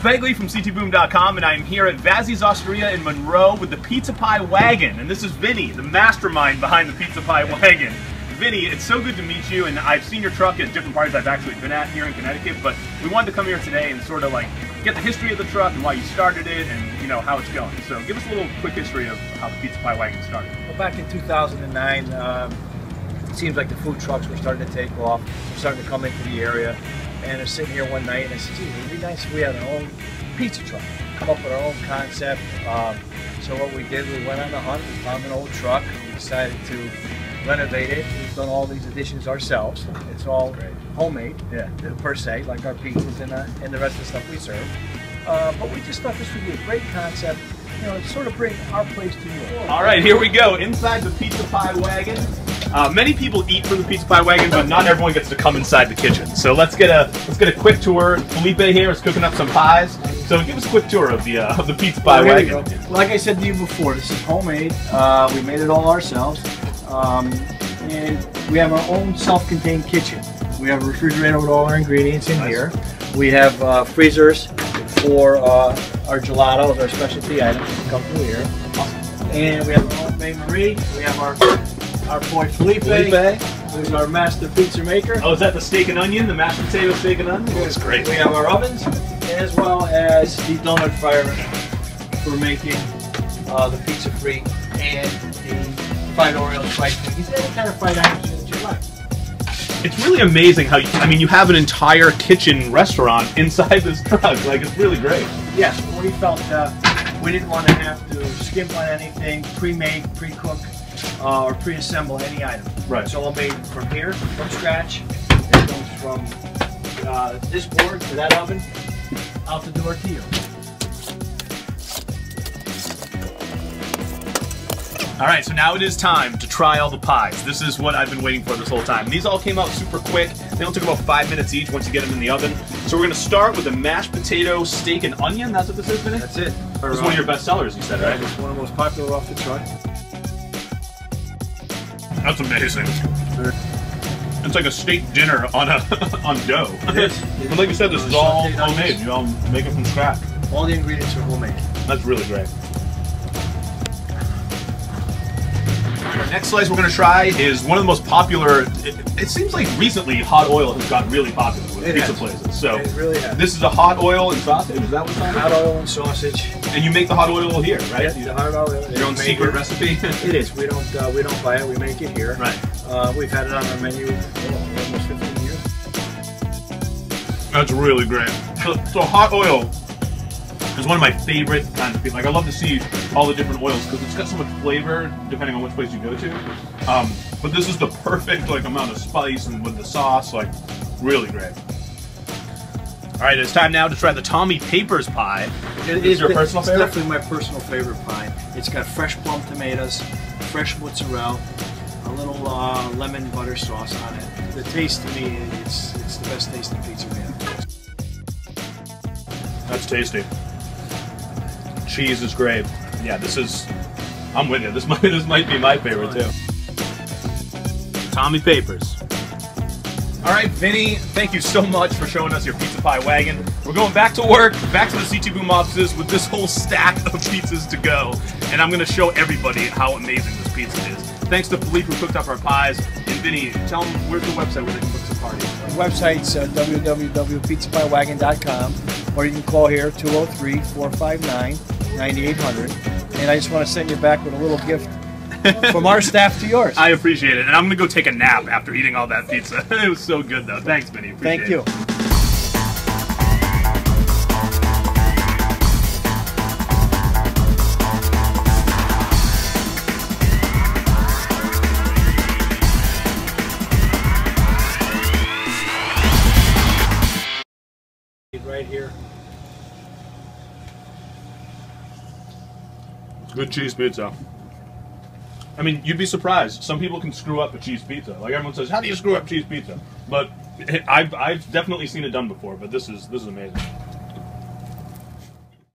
Begley from CTBoom.com, and I'm here at Vazzy's Osteria in Monroe with the Pizza Pie Wagon. And this is Vinny, the mastermind behind the Pizza Pie Wagon. Vinny, it's so good to meet you, and I've seen your truck at different parties I've actually been at here in Connecticut, but we wanted to come here today and sort of like get the history of the truck and why you started it and, you know, how it's going. So give us a little quick history of how the Pizza Pie Wagon started. Well, back in 2009, um, it seems like the food trucks were starting to take off, were starting to come into the area. And I was sitting here one night and I said, gee, it'd be nice if we had our own pizza truck, come up with our own concept. Um, so what we did, we went on the hunt, we found an old truck, we decided to renovate it. We've done all these additions ourselves. It's all homemade, Yeah. per se, like our pizzas and, uh, and the rest of the stuff we serve. Uh, but we just thought this would be a great concept, you know, to sort of bring our place to you. All right, here we go. Inside the Pizza Pie Wagon. Uh, many people eat from the Pizza Pie Wagon, but not everyone gets to come inside the kitchen. So let's get a let's get a quick tour. Felipe here is cooking up some pies. So give us a quick tour of the uh, of the Pizza Pie Well, Wagon. Like I said to you before, this is homemade. Uh, we made it all ourselves. Um, and we have our own self-contained kitchen. We have a refrigerator with all our ingredients in Nice. here. We have uh, freezers for uh, our gelatos, our specialty items that come through here. And we have our own bain Marie. We have our our boy Felipe, Felipe. who's our master pizza maker. Oh, is that the steak and onion? The mashed potato steak and onion? That's great. We have our ovens, as well as the donut fryer for making uh, the pizza free and the fried Oreo fried cookies, any kind of fried items that you like. It's really amazing how you, I mean you have an entire kitchen restaurant inside this truck. Like it's really great. Yes, we felt uh, we didn't want to have to skimp on anything, pre-made, pre-cook, uh, or pre-assemble any item. Right. It's all made from here, from scratch. It goes from uh, this board to that oven, out the door to you. All right, so now it is time to try all the pies. This is what I've been waiting for this whole time. These all came out super quick. They only took about five minutes each once you get them in the oven. So we're gonna start with the mashed potato, steak, and onion. That's what this is, Vinny? That's it. This is one of your best sellers, you said, right? It's one of the most popular off the truck. That's amazing. It's like a steak dinner on a on dough. It is. But like you said, this is all homemade. You all make it from scratch. All the ingredients are homemade. That's really great. Next slice we're going to try is one of the most popular. It, it seems like recently hot oil has gotten really popular with It pizza places. So It really this is a hot oil and sausage. Is that what's on Hot oil and sausage. And you make the hot oil here, right? Yes, the hot oil. Your own secret here. recipe. It is. We don't uh, we don't buy it. We make it here. right. Uh, we've had it on our menu for almost 15 years. That's really great. So, so hot oil is one of my favorite kinds of pizza. Like I love to see all the different oils because it's got so much flavor depending on which place you go to. Um, but this is the perfect like amount of spice and with the sauce, like really great. All right, it's time now to try the Tommy Papers pie. It is your personal it's definitely my personal favorite pie. It's got fresh plum tomatoes, fresh mozzarella, a little uh, lemon butter sauce on it. The taste to me, it's it's the best tasting pizza we have. That's tasty. Cheese is great. Yeah, this is. I'm with you. This might this might be my favorite too. Tommy Papers. All right, Vinny, thank you so much for showing us your pizza pie wagon. We're going back to work, back to the CT Boom offices with this whole stack of pizzas to go, and I'm going to show everybody how amazing this pizza is. Thanks to Philippe who cooked up our pies, and Vinny, tell them where's the website where they can book some. Our website's uh, www.pizzapiewagon.com, or you can call here 203-459-9800. And I just want to send you back with a little gift from our staff to yours. I appreciate it, and I'm gonna go take a nap after eating all that pizza. it was so good, though. Thanks, Vinny. Appreciate Thank you. it. Right here. Good cheese pizza. I mean, you'd be surprised. Some people can screw up a cheese pizza. Like everyone says, "How do you screw up cheese pizza?" But I've I've definitely seen it done before. But this is this is amazing.